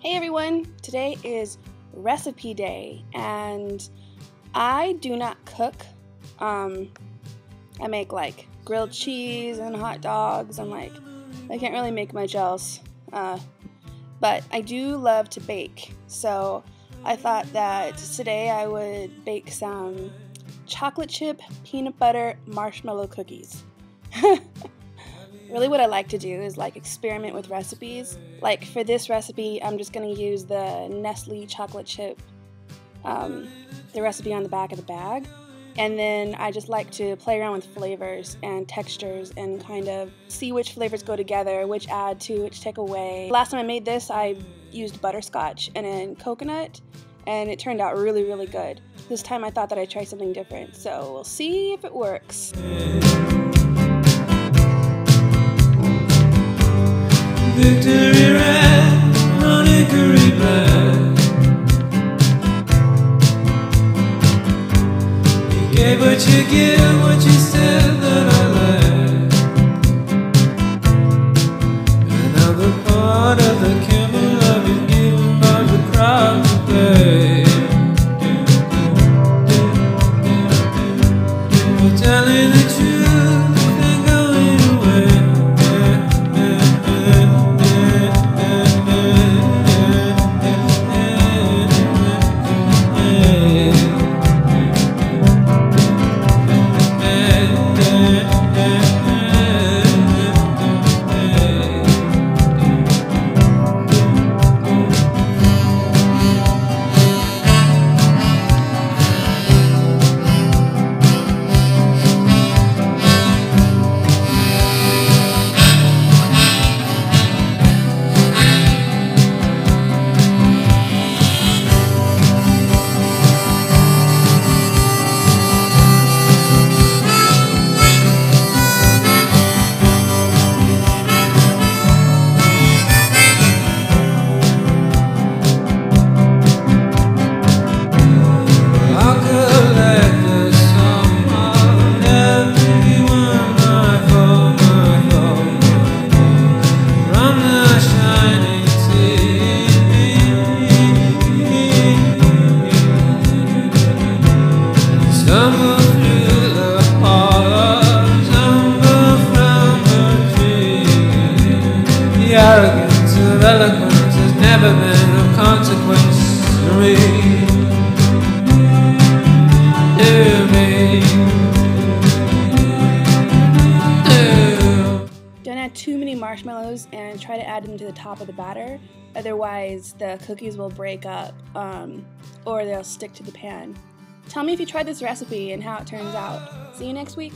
Hey everyone! Today is recipe day and I do not cook. Um, I make like grilled cheese and hot dogs and like I can't really make much else. Uh, but I do love to bake. So I thought that today I would bake some chocolate chip peanut butter marshmallow cookies. really what I like to do is like experiment with recipes. Like for this recipe, I'm just going to use the Nestle chocolate chip, um, the recipe on the back of the bag. And then I just like to play around with flavors and textures and kind of see which flavors go together, which add to, which take away. Last time I made this, I used butterscotch and then coconut, and it turned out really, really good. This time I thought that I'd try something different, so we'll see if it works. Victory red on hickory black. You gave what you give, what you said that I eloquence has never been of consequence to me Don't add too many marshmallows and try to add them to the top of the batter. Otherwise, the cookies will break up um, or they'll stick to the pan. Tell me if you tried this recipe and how it turns out. See you next week.